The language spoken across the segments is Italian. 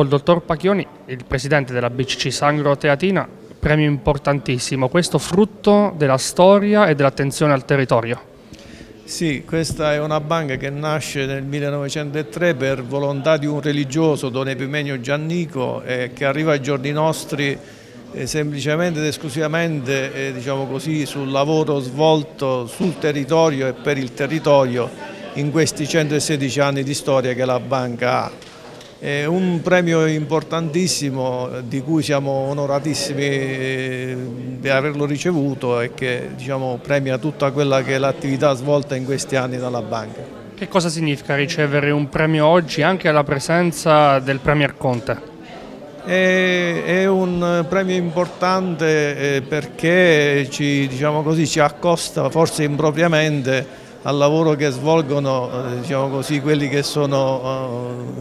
col dottor Pacchioni, il presidente della BCC Sangro Teatina, premio importantissimo, questo frutto della storia e dell'attenzione al territorio. Sì, questa è una banca che nasce nel 1903 per volontà di un religioso, Don Epimenio Giannico, e che arriva ai giorni nostri eh, semplicemente ed esclusivamente eh, diciamo così, sul lavoro svolto sul territorio e per il territorio in questi 116 anni di storia che la banca ha. È un premio importantissimo di cui siamo onoratissimi eh, di averlo ricevuto e che diciamo, premia tutta quella che è l'attività svolta in questi anni dalla banca. Che cosa significa ricevere un premio oggi anche alla presenza del Premier Conte? È, un premio importante eh, perché ci, diciamo così, ci accosta forse impropriamente al lavoro che svolgono eh, diciamo così, quelli che sono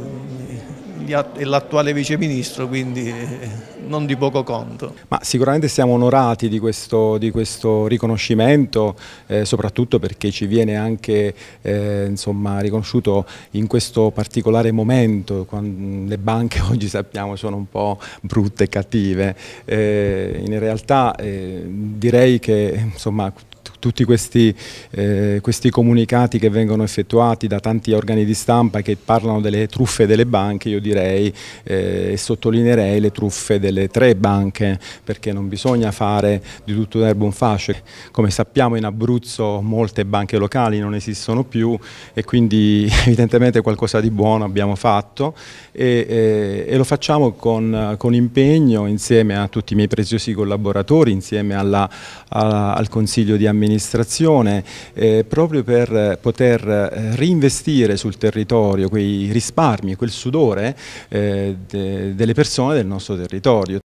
l'attuale viceministro, quindi eh, non di poco conto. Ma sicuramente siamo onorati di questo, di questo riconoscimento, eh, soprattutto perché ci viene anche eh, insomma, riconosciuto in questo particolare momento, quando le banche oggi sappiamo sono un po' brutte e cattive. Eh, in realtà eh, direi che insomma, tutti questi, eh, questi, comunicati che vengono effettuati da tanti organi di stampa che parlano delle truffe delle banche, io direi eh, e sottolineerei le truffe delle tre banche, perché non bisogna fare di tutto l'erbo un fascio. Come sappiamo in Abruzzo molte banche locali non esistono più e quindi evidentemente qualcosa di buono abbiamo fatto e, e, e lo facciamo con, con, impegno insieme a tutti i miei preziosi collaboratori, insieme alla, alla, al Consiglio di amministrazione amministrazione eh, proprio per poter eh, reinvestire sul territorio quei risparmi, quel sudore eh, de, delle persone del nostro territorio.